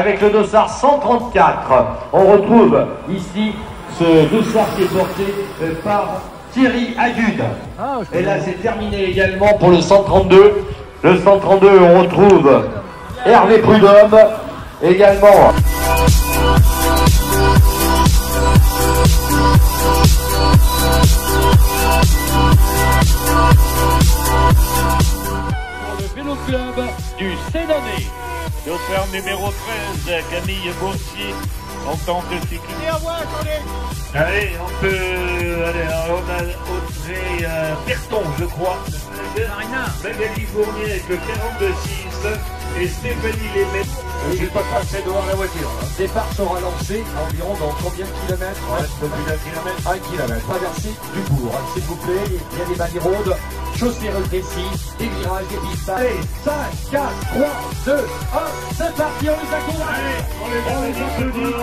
avec le dossard 134. On retrouve ici ce dossard qui est porté euh, par Thierry Agude. Et là, c'est terminé également pour le 132. Le 132, on retrouve Hervé Prudhomme également. pour le vélo club du Sénonais. Dossard numéro 13, Camille Bossier, en tant que cycliste. Allez, on peut. Allez, on a Audrey euh, Berton, je crois. Magali Fournier avec le 42-6 et Stéphanie Lémet. Je vais pas passer devant la voiture. Hein. Départ sera lancé environ dans combien de kilomètres Un peu plus d'un kilomètre. Un kilomètre. Traversée du bourg, hein, s'il vous plaît. Il y a des bannières rondes, chaussées rétrécies, des virages, des pistes. Allez, 5, 4, 3, 2, 1, c'est parti, on les accompagne. Allez, on les applaudit.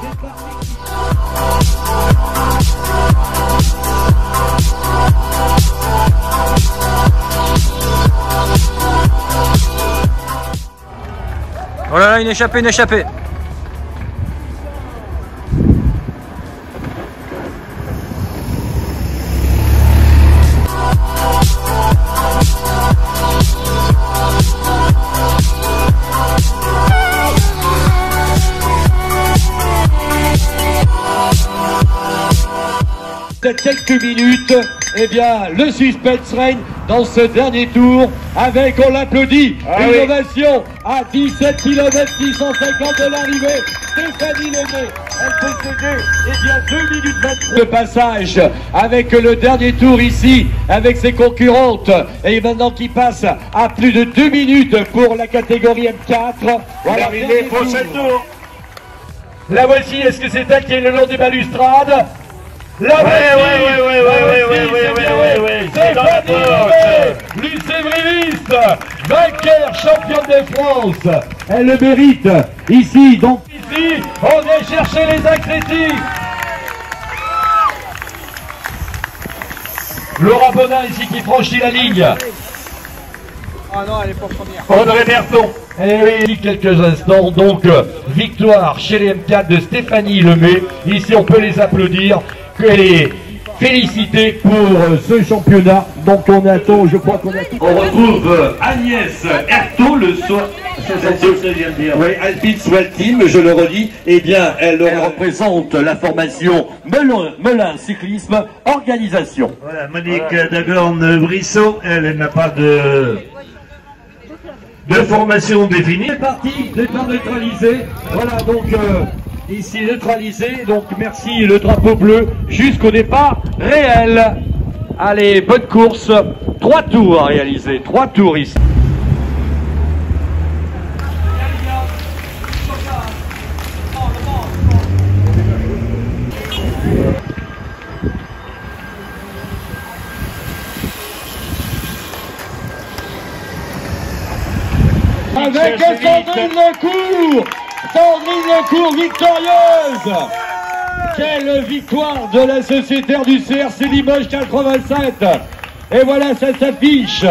C'est parti. Oh là là, une échappée, une échappée. Quelques minutes, eh bien, le suspense règne dans ce dernier tour avec, on l'applaudit, Ah une oui. ovation à 17 km 650 de l'arrivée. Stéphanie Lemay, elle possédait, eh bien, 2 minutes 23 de passage avec le dernier tour ici, avec ses concurrentes, et maintenant qui passe à plus de 2 minutes pour la catégorie M4. Voilà, L'arrivée, prochain tour. tour. La voici, est-ce que c'est elle qui est le long des balustrades La Ouais, voici ouais, ouais, ouais, La ouais, voici, ouais, ouais, c'est ouais, bien, ouais, ouais, c'est Stéphanie dans la poche. Lemay, Lucévriviste, vainqueur championne de France. Elle le mérite. Ici, donc ici, on vient chercher les accrétis Laura Bonin ici qui franchit la ligne Audrey Berton. Eh oui, quelques instants, donc euh, victoire chez les M4 de Stéphanie Lemay. Ici, on peut les applaudir, que les féliciter pour euh, ce championnat. Donc on attend, je crois qu'on a tout. On retrouve euh, Agnès Erto, le soir. De dire. Oui, Alpine Swell Team, je le redis, eh bien, elle, représente la formation Melun, Melun Cyclisme Organisation. Voilà, Monique Dagorne-Brissot, elle n'a pas de, de formation définie. C'est parti, départ neutralisé. Voilà, donc euh, ici neutralisé. Donc merci le drapeau bleu jusqu'au départ réel. Allez, bonne course. Trois tours à réaliser, trois tours ici. Avec Sandrine Lecourt Sandrine Lecourt victorieuse. Quelle victoire de la sociétaire du CRC Limoges 87 Et voilà, ça s'affiche